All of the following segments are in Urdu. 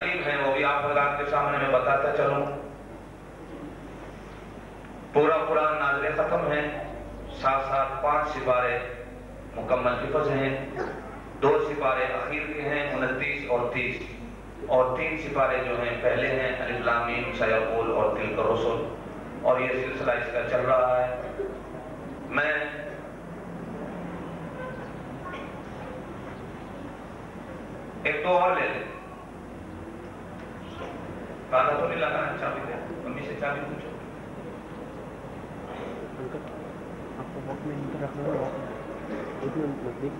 تعلیم وہ بھی آپ حضرات کے سامنے میں بتاتا چلوں۔ پورا قرآن نازل ختم ہے ساتھ ساتھ پانچ سپارے مکمل حفظ ہیں، دو سپارے اخیر کے ہیں، انتیس اور تیس۔ اور تین سپارے جو ہیں، پہلے ہیں الاسلامین سیقول اور تل کا رسول اور یہ سلسلہ اس کا چل رہا ہے۔ میں ایک تو اور لے لیں kehilangan cabai ya. Angkat. Aku mau minta rakan. Itu yang lebih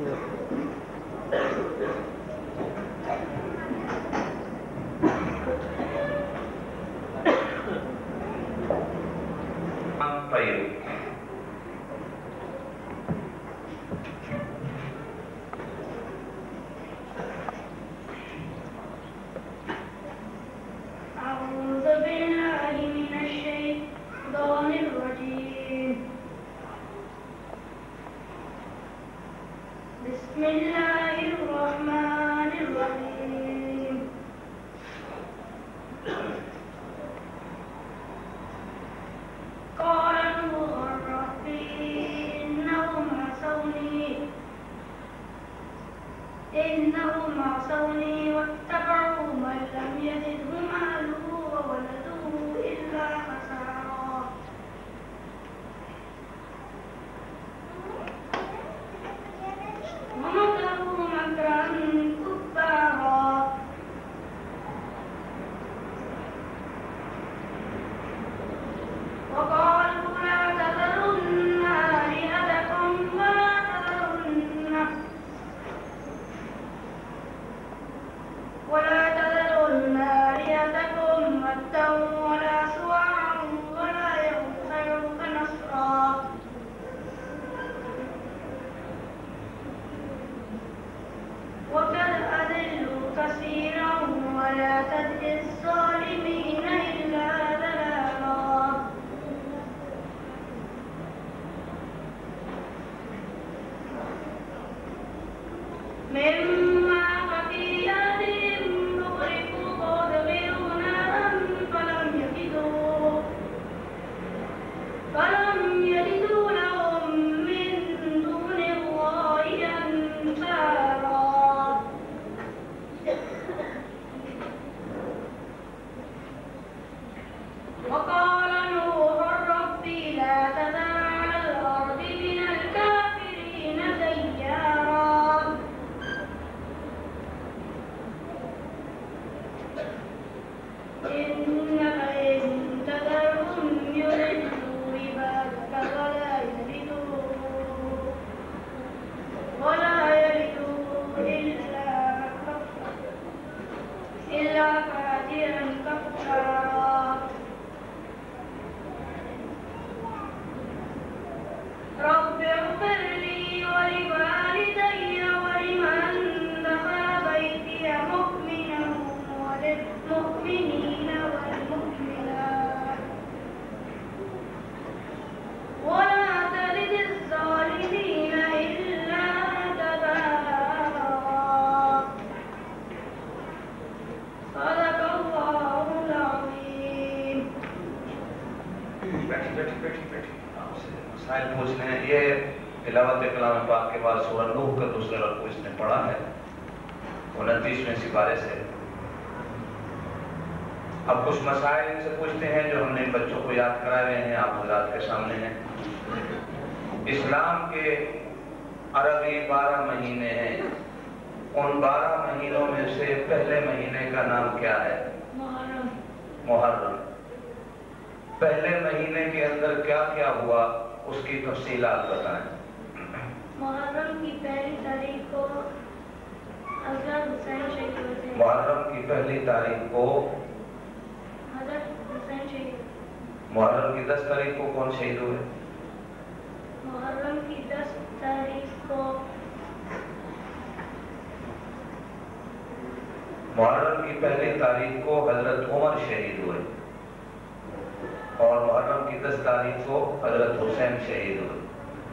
بسم الله الرحمن الرحيم. قال نوح رب إنهم عصوني. إنهم عصوني واتبعوا من لم يزده ماله کلام پاک کے بعد سورہ نوح کا دوسرے رقو اس نے پڑھا ہے۔ انتیسویں سپارے سے۔ اب کچھ مسائل ان سے پوچھتے ہیں جو ہم نے بچوں کو یاد کرائے ہوئے ہیں آپ حضرات کے سامنے ہیں۔ اسلام کے عربی بارہ مہینے ہیں۔ ان بارہ مہینوں میں سے پہلے مہینے کا نام کیا ہے؟ محرم۔ محرم۔ پہلے مہینے کے اندر کیا کیا ہوا؟ اس کی تفصیلات بتائیں۔ محرم کی پہلی تاریخ کو حضرت حسین شہید ہوئے تھے۔ محرم کی پہلی تاریخ کو حضرت حسین شہید محرم کی دس تاریخ کو کون شہید ہوئے؟ محرم کی دس تاریخ کو محرم کی پہلی تاریخ کو حضرت عمر شہید ہوئے اور محرم کی دس تاریخ کو حضرت حسین شہید ہوئے۔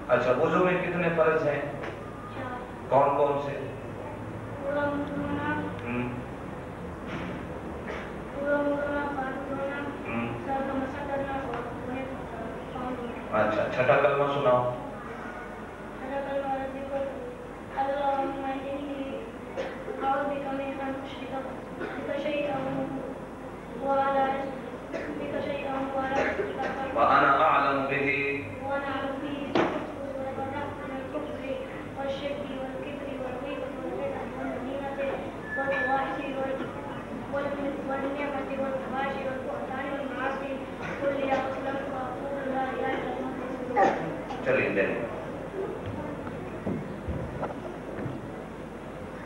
اچھا وضو میں کتنے فرض ہیں؟ کون کون سے؟ اچھا چھٹا کلمہ سناؤ۔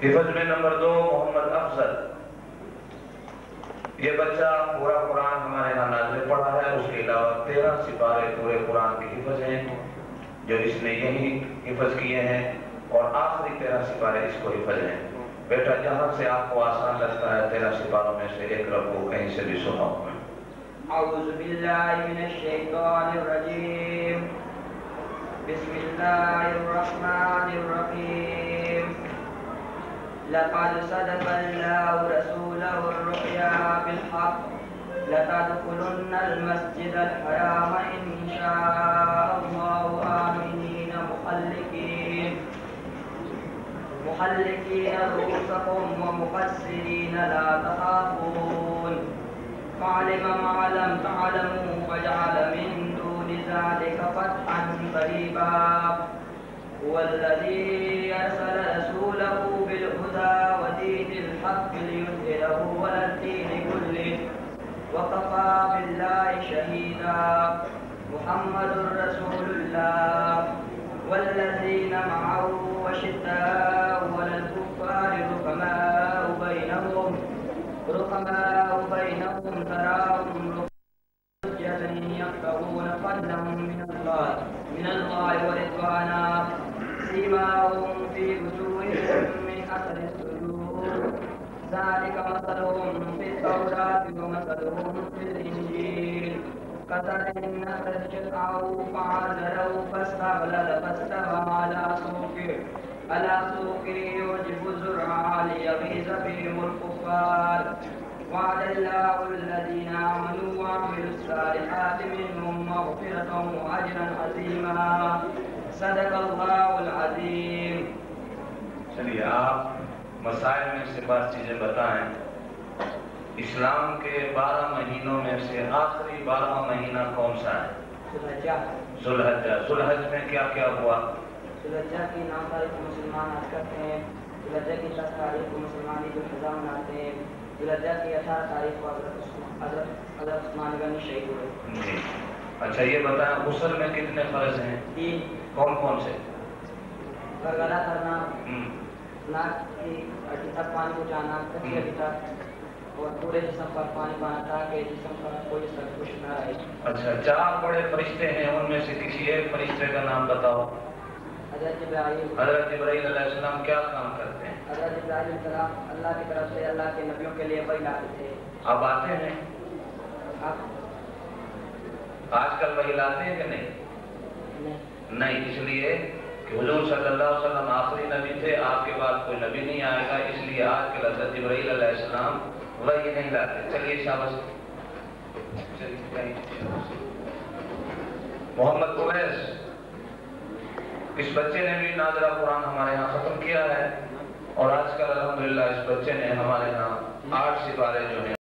حفظ میں نمبر دو محمد افضل۔ یہ بچہ پورا قرآن ہمارے یہاں نازل پڑھا ہے، اس کے علاوہ تیرہ سپارے پورے قرآن کے حفظ ہیں۔ جو اس نے یہی حفظ کیے ہیں اور آخری تیرہ سپارے اس کو حفظ ہیں۔ بیٹا، جہاں سے آپ کو آسان لگتا ہے تیرہ سپاروں میں سے ایک رب کو کہیں سے بھی سناؤ أعوذ بالله من الشيطان الرجيم بسم الله الرحمن الرحيم لقد صدق الله رسوله الرؤيا بالحق. لتدخلن المسجد الحرام إن شاء الله. آمنين محلقين محلقين رؤوسكم ومقصرين لا تخافون. فعلم ما لم تعلموا وجعل من دون ذلك فتحا قريبا. هو الذي أرسل رسوله بالهدى ودين الحق ليظهره على الدين كله. وكفى بالله شهيدا. محمد رسول الله. والذين معه وشداء على الكفار رحماء بينهم. رحماء بينهم تراهم ركعا يبتغون فضلا من الله. من الله ورضوانا. سيماهم في وجوههم من اثر السجود ذلك مثلهم في التوراة ومثلهم في الإنجيل كزرع أخرج شطعه فعازره فاستغلل فاستوى على سوقه على سوقه يعجب الزرع ليغيظ بهم الكفار وعد الله الذين آمنوا وعملوا الصالحات منهم مغفرة وأجرا عظيما. صدق الله العظيم چلیے آپ مسائل میں سے بعض چیزیں بتائیں۔ اسلام کے بارہ مہینوں میں سے آخری بارہ مہینہ کون سا ہے؟ ذوالحجہ ذوالحج میں کیا کیا ہوا؟ سلجہ کی نو تاریخ کو مسلمان آج کرتے ہیں۔ سلجہ کی دس تاریخ کو مسلمان عید الفضا مناتے ہیں۔ سلجہ کی اٹھارہ تاریخ کو حضرت حضرت عثمان غنی شہید ہوئے۔ جی۔ اچھا یہ بتائیں غسل میں کتنے فرض ہیں؟ تین۔ کون کون سے؟ کرنا ناک کی تک پانی پہنچانا کچھ تک اور پورے جسم پر پانی پانا تاکہ جسم کا کوئی نہ رہے۔ اچھا چار بڑے فرشتے ہیں ان میں سے کسی ایک فرشتے کا نام بتاؤ۔ حضرت ابراہیم۔ حضرت ابراہیم علیہ السلام کیا کام کرتے ہیں؟ حضرت ابراہیم السلام اللہ کی طرف سے اللہ کے نبیوں کے لیے وہی لاتے تھے۔ اب آتے ہیں؟ اب آج کل وہی لاتے ہیں کہ نہیں؟ نہیں اس لیے کہ حضور صلی اللہ علیہ وسلم آخری نبی تھے، آپ کے بعد کوئی نبی نہیں آئے گا، اس لیے آج کے حضرت ابراہیل علیہ السلام وہی نہیں لاتے۔ چلیے شاباش۔ چلیے محمد قویس اس بچے نے بھی ناظرہ قرآن ہمارے یہاں ختم کیا ہے اور آج کل الحمدللہ اس بچے نے ہمارے یہاں آٹھ سپارے جو ہیں۔